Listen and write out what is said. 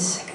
seconds.